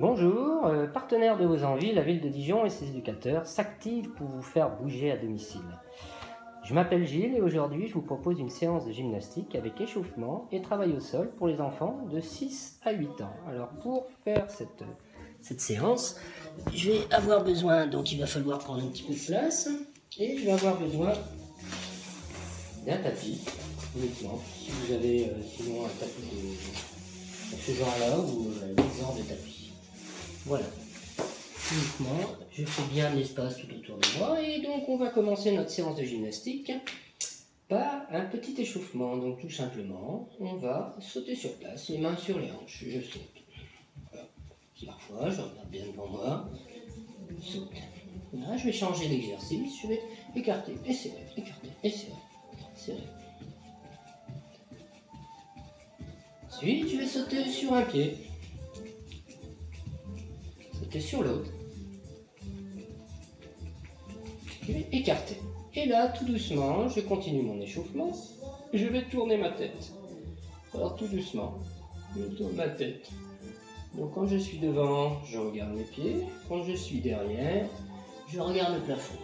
Bonjour, euh, partenaire de vos envies, la ville de Dijon et ses éducateurs s'activent pour vous faire bouger à domicile. Je m'appelle Gilles et aujourd'hui je vous propose une séance de gymnastique avec échauffement et travail au sol pour les enfants de 6 à 8 ans. Alors pour faire cette, séance, je vais avoir besoin, donc il va falloir prendre un petit peu de place et je vais avoir besoin d'un tapis uniquement. Si vous avez euh, sinon un tapis de, de ce genre-là ou euh, l'exemple de tapis. Voilà. Uniquement, je fais bien l'espace tout autour de moi et donc on va commencer notre séance de gymnastique par un petit échauffement. Donc tout simplement, on va sauter sur place, les mains sur les hanches. Je saute. Parfois, je regarde bien devant moi. Je saute. Là, je vais changer d'exercice. Je vais écarter et serrer, écarter et serrer, serrer. Ensuite, je vais sauter sur un pied. Sur l'autre. Je vais écarter. Et là, tout doucement, je continue mon échauffement. Je vais tourner ma tête. Alors tout doucement, je tourne ma tête. Donc quand je suis devant, je regarde mes pieds. Quand je suis derrière, je regarde le plafond.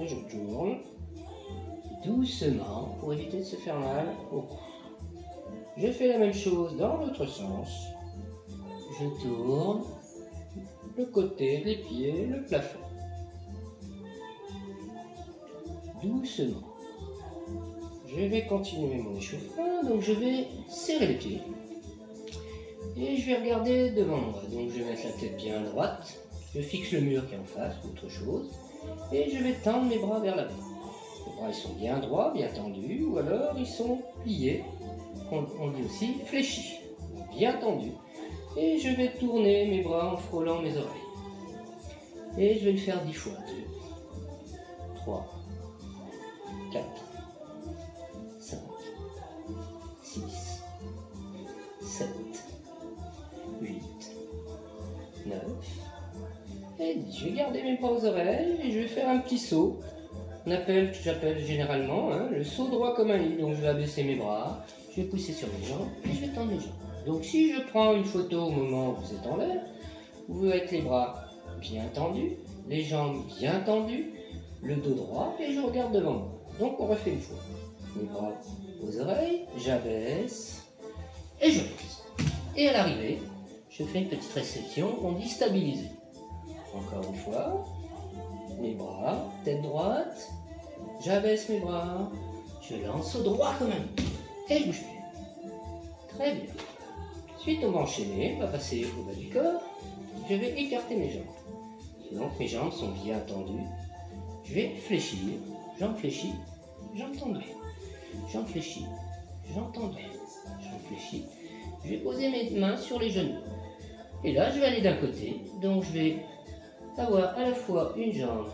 Et je tourne doucement pour éviter de se faire mal au cou. Je fais la même chose dans l'autre sens. Je tourne le côté, les pieds, le plafond. Doucement. Je vais continuer mon échauffement, donc je vais serrer les pieds. Et je vais regarder devant moi. Donc je vais mettre la tête bien droite. Je fixe le mur qui est en face, autre chose. Et je vais tendre mes bras vers l'avant. Les bras ils sont bien droits, bien tendus, ou alors ils sont pliés. On dit aussi fléchis, bien tendus. Et je vais tourner mes bras en frôlant mes oreilles. Et je vais le faire dix fois. 2, 3, 4, 5, 6, 7, 8, 9 et 10. Je vais garder mes bras aux oreilles et je vais faire un petit saut. On appelle, j'appelle généralement, hein, le saut droit comme un lit. Donc je vais abaisser mes bras, je vais pousser sur mes jambes et je vais tendre mes jambes. Donc si je prends une photo au moment où vous êtes en l'air, vous avec les bras bien tendus, les jambes bien tendues, le dos droit et je regarde devant moi. Donc on refait une fois. Mes bras aux oreilles, j'abaisse et je pose. Et à l'arrivée, je fais une petite réception, on dit stabiliser. Encore une fois, mes bras, tête droite, j'abaisse mes bras, je lance au droit quand même. Et je bouge plus. Très bien. Ensuite, on va enchaîner, on va passer au bas du corps. Je vais écarter mes jambes. Donc mes jambes sont bien tendues. Je vais fléchir, jambes fléchies, jambes tendues. Jambes fléchies, jambes tendues. Jambes fléchies. Je vais poser mes mains sur les genoux. Et là, je vais aller d'un côté. Donc je vais avoir à la fois une jambe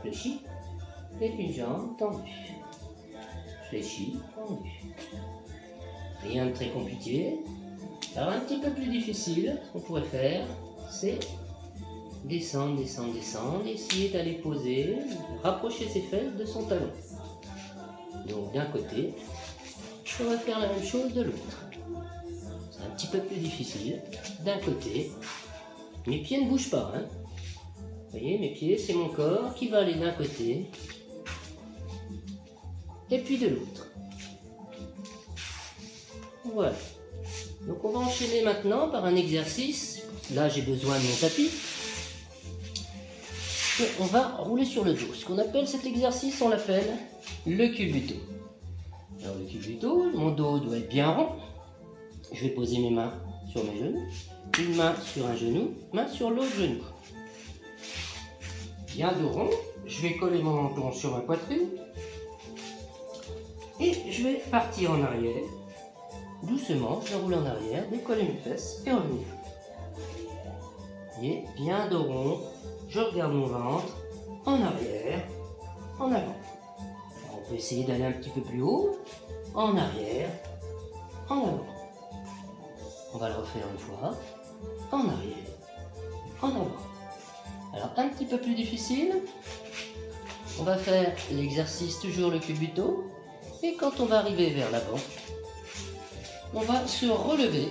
fléchie et une jambe tendue. Fléchie, tendue. Rien de très compliqué. Alors un petit peu plus difficile, ce qu'on pourrait faire, c'est descendre, descendre, descendre, essayer d'aller poser, rapprocher ses fesses de son talon. Donc d'un côté, on va faire la même chose de l'autre. C'est un petit peu plus difficile. D'un côté, mes pieds ne bougent pas. Hein. Vous voyez, mes pieds, c'est mon corps qui va aller d'un côté et puis de l'autre. Voilà. Donc on va enchaîner maintenant par un exercice. Là, j'ai besoin de mon tapis. Et on va rouler sur le dos. Ce qu'on appelle cet exercice, on l'appelle le culbuto. Alors le culbuto, mon dos doit être bien rond. Je vais poser mes mains sur mes genoux. Une main sur un genou, main sur l'autre genou. Bien dos rond. Je vais coller mon menton sur ma poitrine. Et je vais partir en arrière doucement, je roule en arrière, décoller mes fesses et revenir. Et bien rond, je regarde mon ventre, en arrière, en avant. On peut essayer d'aller un petit peu plus haut, en arrière, en avant. On va le refaire une fois, en arrière, en avant. Alors un petit peu plus difficile, on va faire l'exercice toujours le cubuto, et quand on va arriver vers l'avant, on va se relever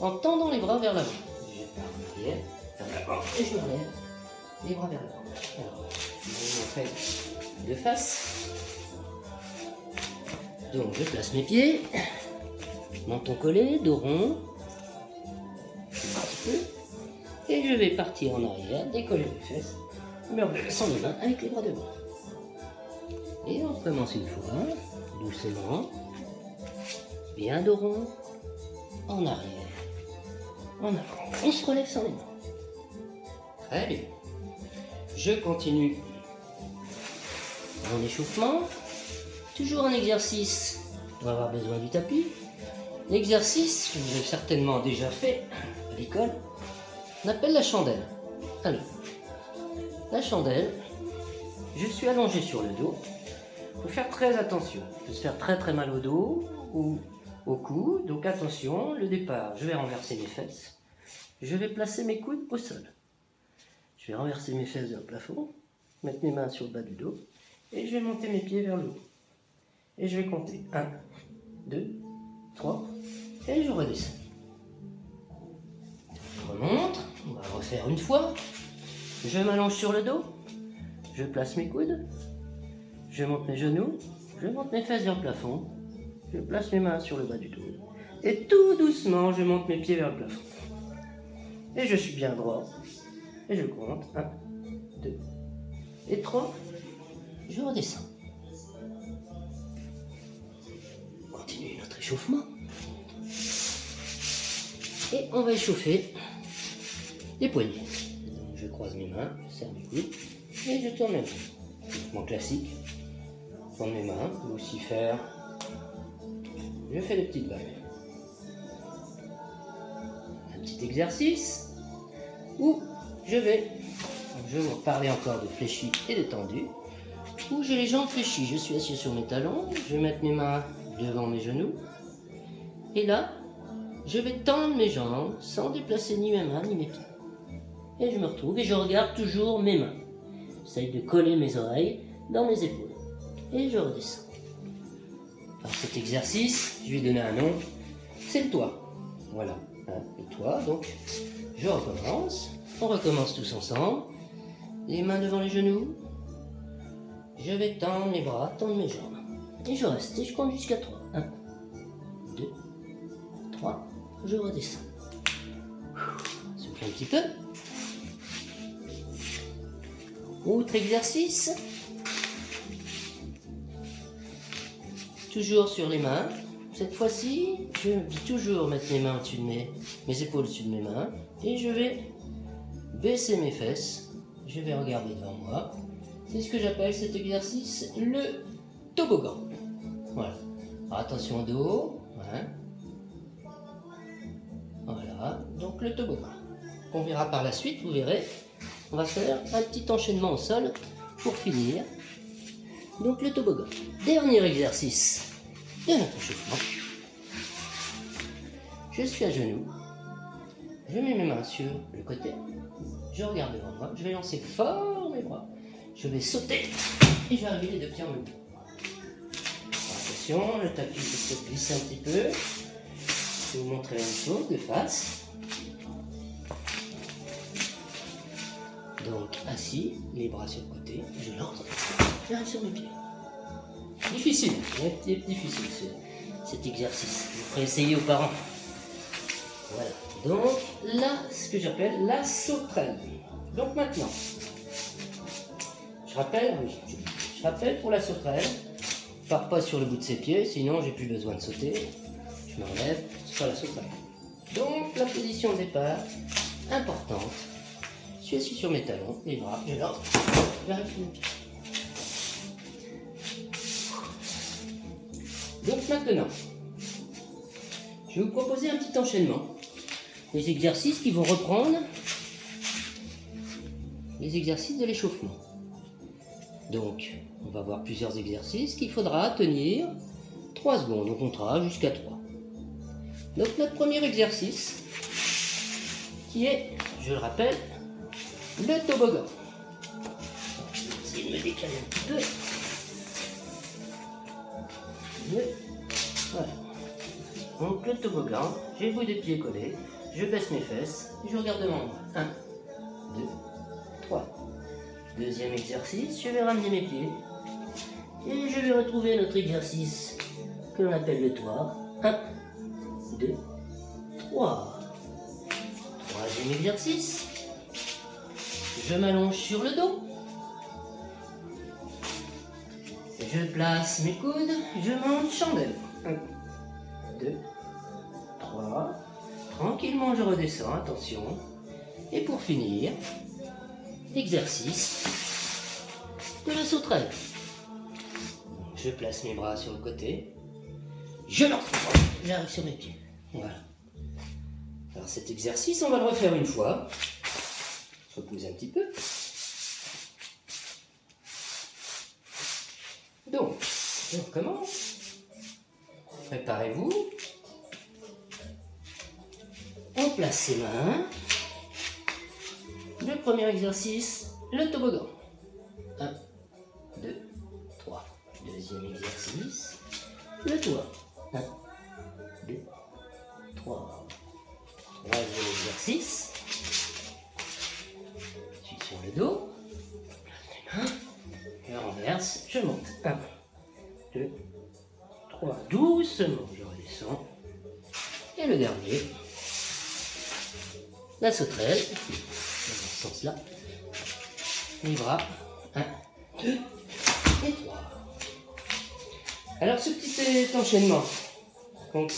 en tendant les bras vers l'avant. Je pars arrière, et je me lève, les bras vers l'avant. Alors, je vous de face. Donc, je place mes pieds, menton collé, dos rond, un petit peu, et je vais partir en arrière, décoller mes fesses, me sans les mains avec les bras devant. Et on recommence une fois, doucement, bien dos rond, en arrière, en avant. On se relève sans les mains. Très bien. Je continue mon échauffement. Toujours un exercice. On va avoir besoin du tapis. L'exercice que vous avez certainement déjà fait à l'école, on appelle la chandelle. Alors, la chandelle, je suis allongé sur le dos. Il faut faire très attention. Il peut se faire très très mal au dos ou au cou. Donc attention, le départ, je vais renverser mes fesses. Je vais placer mes coudes au sol. Je vais renverser mes fesses vers le plafond, mettre mes mains sur le bas du dos et je vais monter mes pieds vers le haut. Et je vais compter 1, 2, 3 et je redescends. Je remonte, on va refaire une fois. Je m'allonge sur le dos, je place mes coudes, je monte mes genoux, je monte mes fesses vers le plafond, je place mes mains sur le bas du dos. Et tout doucement, je monte mes pieds vers le plafond. Et je suis bien droit. Et je compte. 1, 2 et 3. Je redescends. On continue notre échauffement. Et on va échauffer les poignets. Je croise mes mains, je serre mes coudes et je tourne mes mains. Mon classique. Tourne mes mains, Lucifer, je fais des petites vagues. Un petit exercice où je vais, je vais vous parler encore de fléchi et de tendu, où j'ai les jambes fléchies. Je suis assis sur mes talons, je vais mettre mes mains devant mes genoux, et là, je vais tendre mes jambes sans déplacer ni mes mains ni mes pieds. Et je me retrouve et je regarde toujours mes mains. J'essaye de coller mes oreilles dans mes épaules. Et je redescends. Alors cet exercice, je lui ai donné un nom, c'est le toit. Voilà, hein, le toit. Donc, je recommence. On recommence tous ensemble. Les mains devant les genoux. Je vais tendre mes bras, tendre mes jambes. Et je reste. Et je compte jusqu'à 3. 1, 2, 3. Je redescends. Souffle un petit peu. Autre exercice. Toujours sur les mains. Cette fois-ci, je vais toujours mettre mes mains au-dessus de mes, épaules au-dessus de mes mains. Et je vais baisser mes fesses. Je vais regarder devant moi. C'est ce que j'appelle cet exercice le toboggan. Voilà. attention au dos. Voilà. Donc le toboggan. On verra par la suite, vous verrez. On va faire un petit enchaînement au sol pour finir. Donc le toboggan. Dernier exercice de notre. Je suis à genoux. Je mets mes mains sur le côté. Je regarde devant moi. Je vais lancer fort mes bras. Je vais sauter et je vais arriver les deux pieds en même temps. Attention, le tapis se glisser un petit peu. Je vais vous montrer la même chose de face. Donc assis, les bras sur le côté, je lance, j'arrive sur mes pieds. Difficile, difficile cet exercice. Vous pourrez essayer aux parents. Voilà. Donc là, ce que j'appelle la sauterelle. Donc maintenant, je rappelle, je, rappelle pour la sauterelle, pars pas sur le bout de ses pieds, sinon j'ai plus besoin de sauter. Je me relève sur la sauterelle. Donc la position de départ, importante. Je suis assis sur mes talons, les bras, je lance, j'arrive sur mes pieds. Donc maintenant, je vais vous proposer un petit enchaînement. Les exercices qui vont reprendre les exercices de l'échauffement. Donc, on va voir plusieurs exercices qu'il faudra tenir 3 secondes. On comptera jusqu'à 3. Donc, notre premier exercice, qui est, je le rappelle, le toboggan. Je vais essayer de me décaler un petit peu. Voilà. Donc le toboggan, j'ai le bout des pieds collés, je baisse mes fesses, je regarde devant moi. 1, 2, 3. Deuxième exercice, je vais ramener mes pieds. Et je vais retrouver notre exercice que l'on appelle le toit. 1, 2, 3. Troisième exercice. Je m'allonge sur le dos. Je place mes coudes, je monte chandelle. 1, 2, 3. Tranquillement, je redescends, attention. Et pour finir, exercice de la sauterelle. Je place mes bras sur le côté. Je lance, j'arrive sur mes pieds. Voilà. Alors cet exercice, on va le refaire une fois. Se reposer un petit peu. Donc, on recommence. Préparez-vous. On place ses mains. Le premier exercice, le toboggan. 1, 2, 3. Deuxième exercice, le toit. 1, 2, 3. Troisième exercice. Je suis sur le dos. Je renverse, je monte. 1, 2, 3. Doucement, je redescends. Et le dernier, la sauterelle, dans ce sens-là. Les bras. 1, 2 et 3. Alors ce petit enchaînement, donc,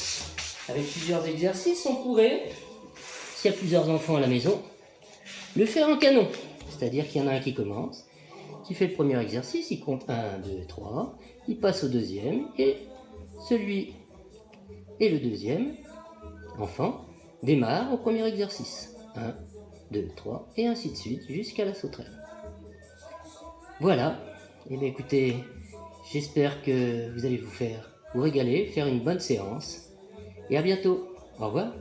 avec plusieurs exercices, on pourrait, s'il y a plusieurs enfants à la maison, le faire en canon. C'est-à-dire qu'il y en a un qui commence, qui fait le premier exercice, il compte 1, 2, 3, il passe au deuxième, et celui et le deuxième enfant démarre au premier exercice. 1, 2, 3, et ainsi de suite, jusqu'à la sauterelle. Voilà, et eh bien écoutez, j'espère que vous allez vous faire vous régaler, faire une bonne séance, et à bientôt. Au revoir.